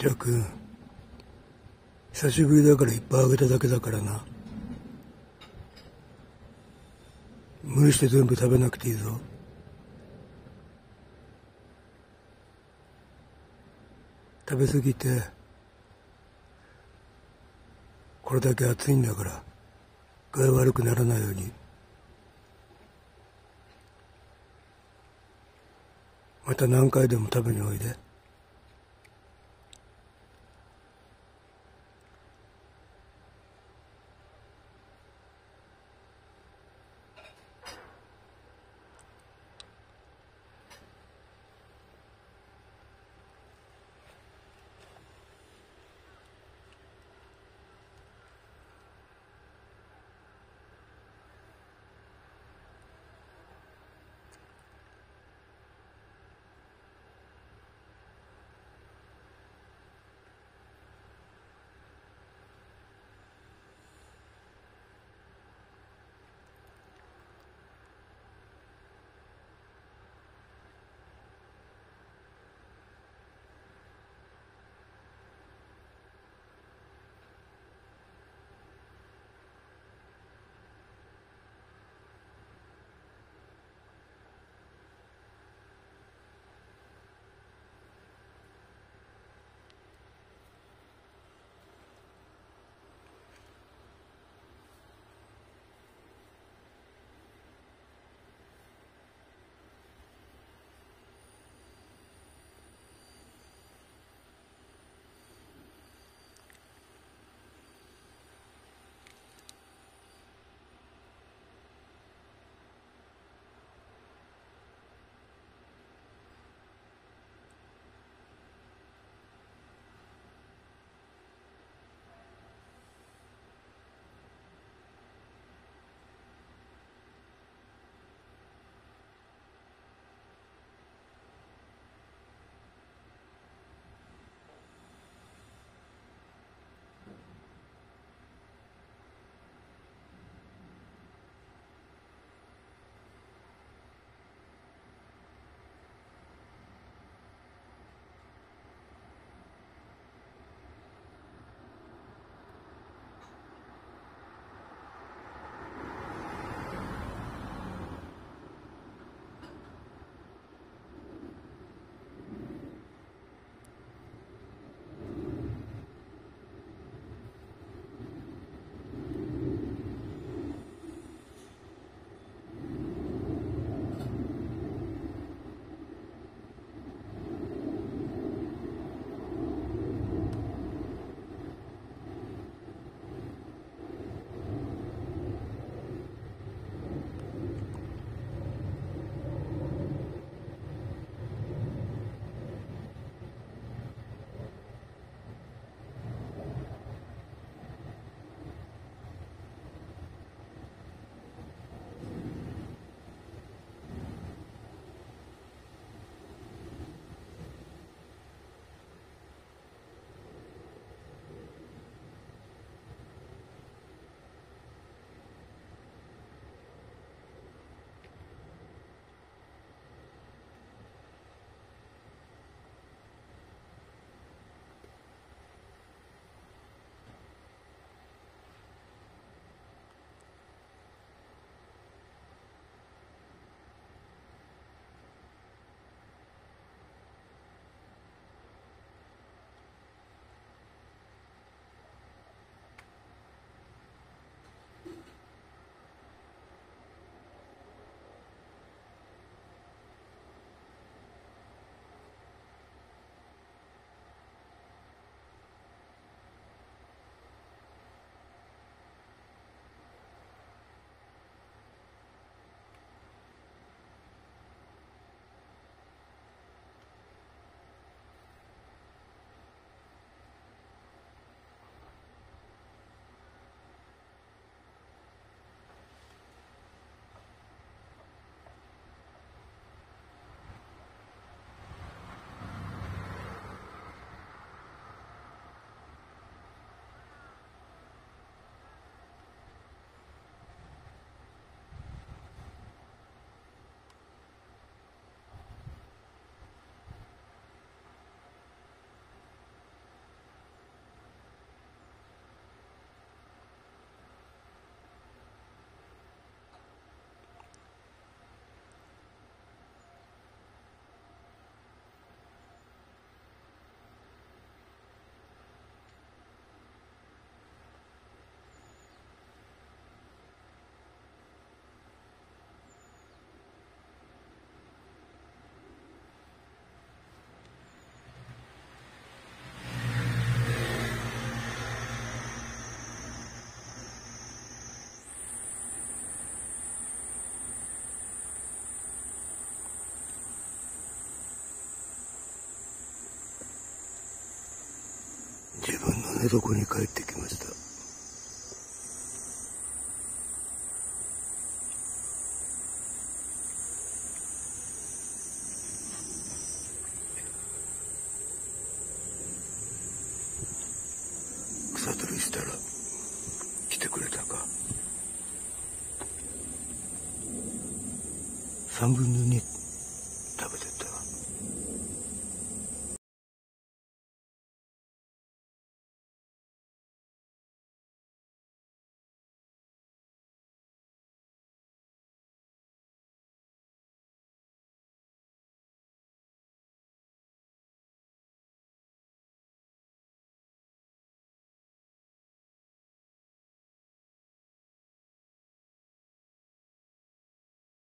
じゃあくん久しぶりだからいっぱいあげただけだからな。無理して全部食べなくていいぞ。食べ過ぎてこれだけ暑いんだから具合悪くならないように。また何回でも食べにおいで。寝床に帰ってきました。草取りしたら来てくれたか。3分の2って